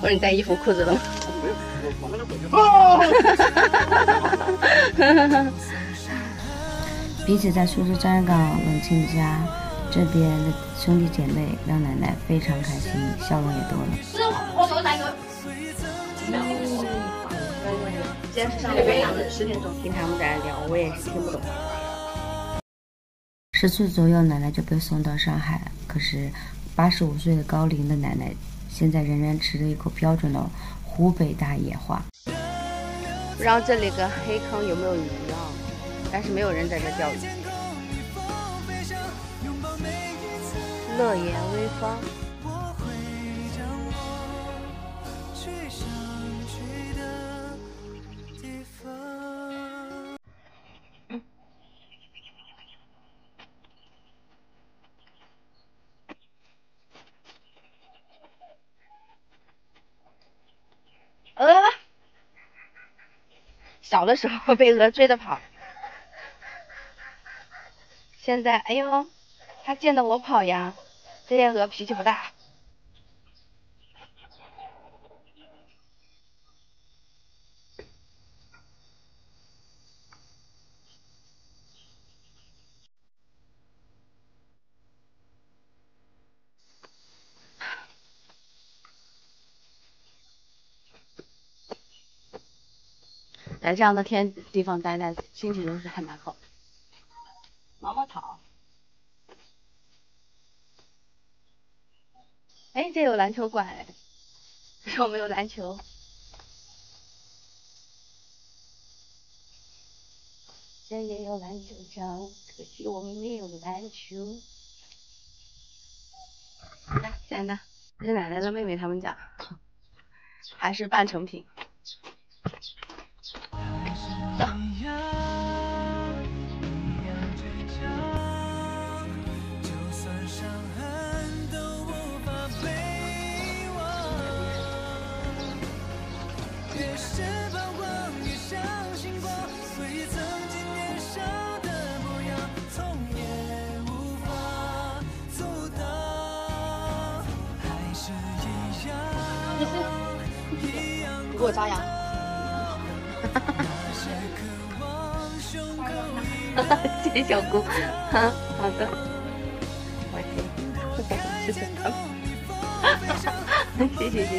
我说你带衣服裤子了吗？没有，我们就回去比起在苏州张家港冷清家，这边的兄弟姐妹让奶奶非常开心，笑容也多了。我说哪个？今天是上午十点钟，平常我们在聊，我也是听不懂。十岁左右，奶奶就被送到上海。可是，八十五岁的高龄的奶奶，现在仍然吃着一口标准的湖北大野话。不知道这里个黑坑有没有鱼啊？但是没有人在这钓鱼。乐言微风。小的时候被鹅追着跑，现在哎呦，它见到我跑呀，这些鹅脾气不大。在这样的天地方待待，心情都是还蛮好的。毛毛草，哎，这有篮球馆哎，可是我没有篮球。这也有篮球场，可惜我们没有篮球。来，现在呢这是奶奶的妹妹他们家，还是半成品。你 给我扎牙。谢谢小姑，哈，好的，我谢，谢谢他们，谢。谢谢谢，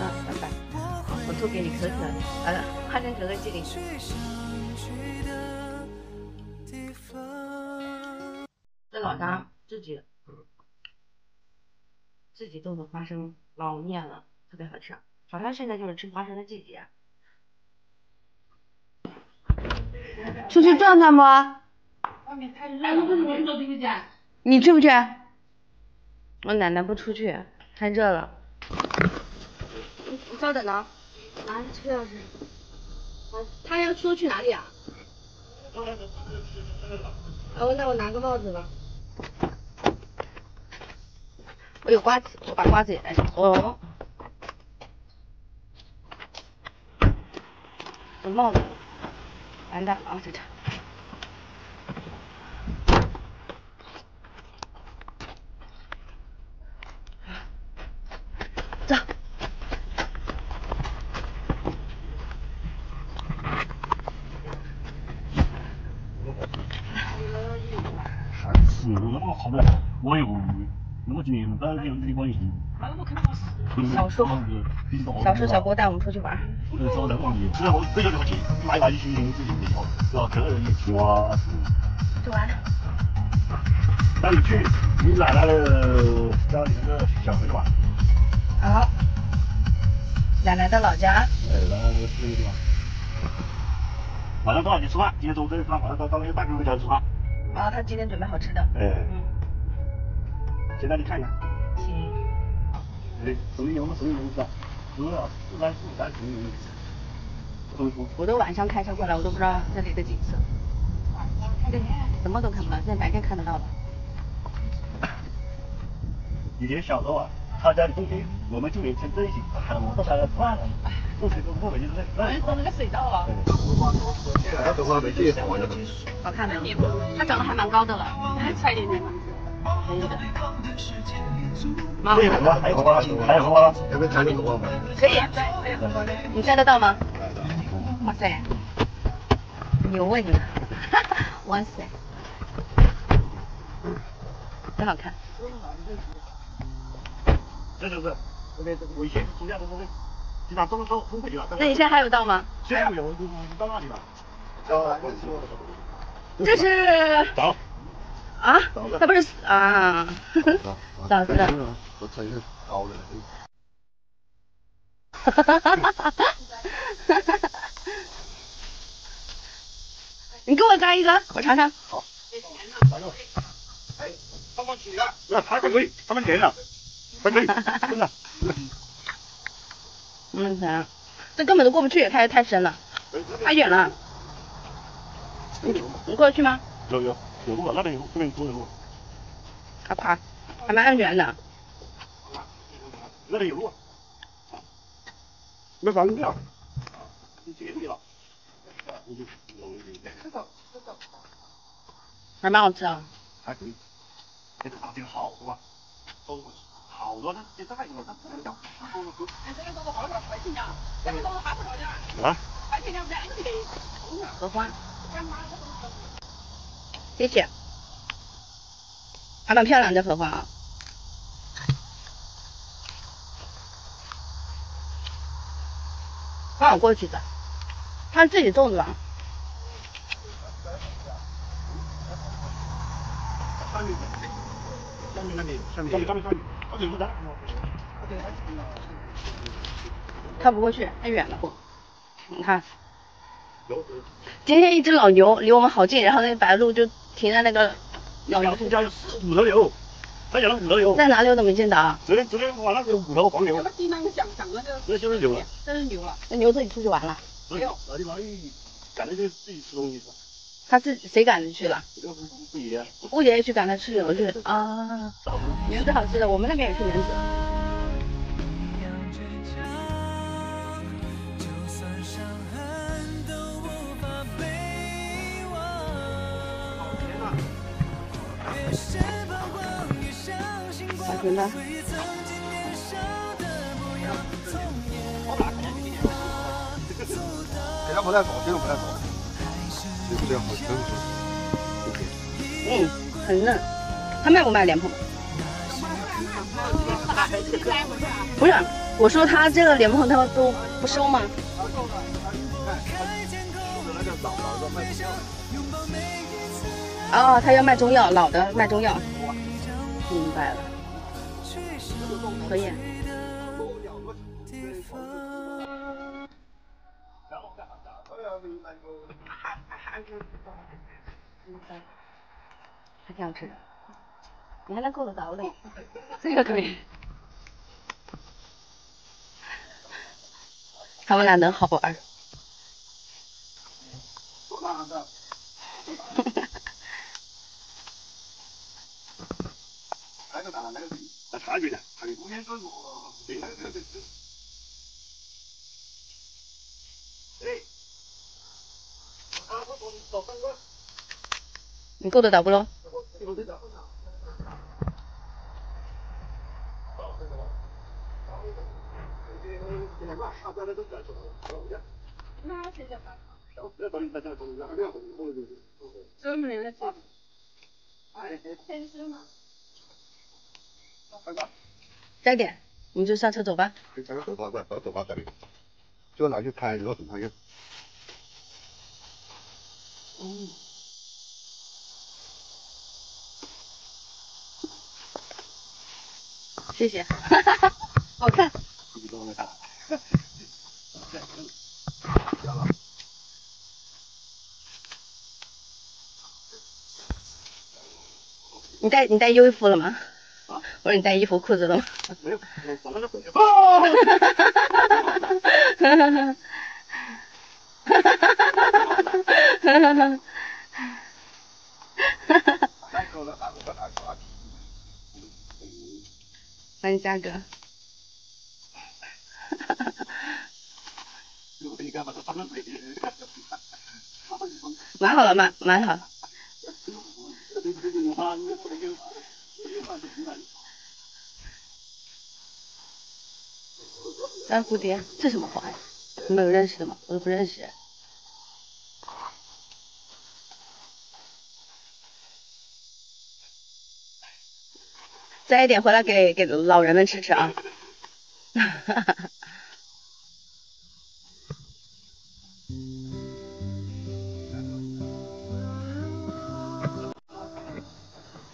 嗯，拜。拜，我吐给你可可，呃，花生可可寄给你。在老家自己自己种的花生老面了，特别好吃。好像现在就是吃花生的季节。出去转转不？外面太热了。你去不去？我奶奶不出去，太热了。你稍等啊，拿着车钥匙。他要说去哪里啊？哦，那我拿个帽子吧。我有瓜子，我把瓜子也带上。哦。有帽子。完蛋了，这这。走。好的，我有。小树，小树小郭带我们出去玩。嗯，找人玩的，只要只要了解，买些的好，是吧？完了。那你去你奶奶的家里那个小河玩。好。奶奶的老家。哎，奶奶的那个地方。晚上多少点吃饭？今天中午吃饭，晚上到到那个大哥哥家吃饭。啊，他今天准备好吃的。哎。嗯。先带你看一下。行。哎，手里有吗？手里有吗？四三四三十我都晚上开车过来，我都不知道这里的景色。什么都看不到，现在白天看得到了。以前小时候啊，他家里冬天，我们就连穿这些，我都穿了穿了。这水都不回去了。哎，走那个水道啊。那都花没去。好看没有？它长得还蛮高的了，还差一点点吧。可以的。可以吗？还有吗？还有吗？可以。你摘得到吗？哇塞，牛啊你！哇塞，真好看。这就是这边危险，中间都是经常都都冲回去了。那你现在还有到吗？现在没有，你到那里了？到这是早。啊？他不是啊？嫂子。我承认高的。哈哈哈哈哈哈！哈哈哈！你给我摘一个，我尝尝。好。哎，他们起了，那他们点了，可以，真的。嗯，行，这根本都过不去，太太深了，太远了。你你过得去吗？有有有路，那边有，这边多有路。快快，还蛮安全的。那边有路。没放掉，你这里了。还蛮好吃啊。还可以，这个大饼好多，好多，它现在一个它不能掉。哎，这个都是好多快进价，这个都是还不少价。啊？快进价不两个的。荷花。谢谢。还蛮漂亮的荷花啊。放我过去的，他自己种的吧。他不过去，太远了。你看，今天一只老牛离我们好近，然后那个白鹭就停在那个老牛家有五头牛，他养了五头牛。在哪里我都没见到。昨天昨天晚上有五头黄牛。经常想想那个。那就是牛了。这是牛了，那牛自己出去玩了。没有，老地方赶着就自己吃东西。他自谁赶着去了？顾爷。顾爷爷去赶他吃牛去啊。莲子好吃的，我们那边也是莲子。好甜的。给他不太走，这个不太走。这样好真实。嗯，很嫩。他卖不卖莲蓬？不是，我说他这个莲蓬他都不收吗？哦，他要卖中药，老的卖中药。明白了。可以。还挺好吃的，你还能够得着嘞，这个可以。他们俩能好玩。哈哈。来个大，来个小，那差距呢？差距空再点，我们就上车走吧。就拿去开，然后等他用。嗯。谢谢，好看。你带你带衣服了吗？我说你带衣服裤子了吗？没有，我 那 个回去。哈哈哈哈哈哈！哈哈哈哈哈！哈哈哈哈哈！哈哈。欢迎嘉哥。买好了，买买好。蓝蝴蝶，这什么花呀？你们有认识的吗？我都不认识。摘一点回来给给老人们吃吃啊！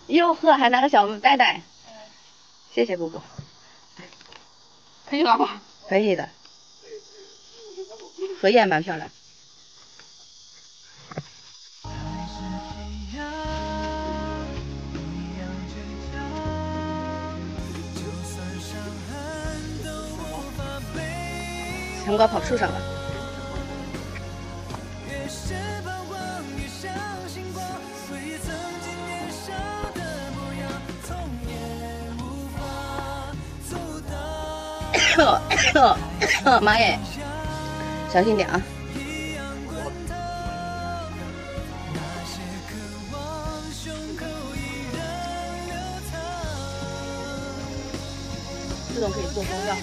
哟呵，还拿个小袋袋，谢谢姑姑。可以了吗？可以的，荷叶蛮漂亮。黄瓜跑树上了。妈耶，小心点啊！这种可以做中药。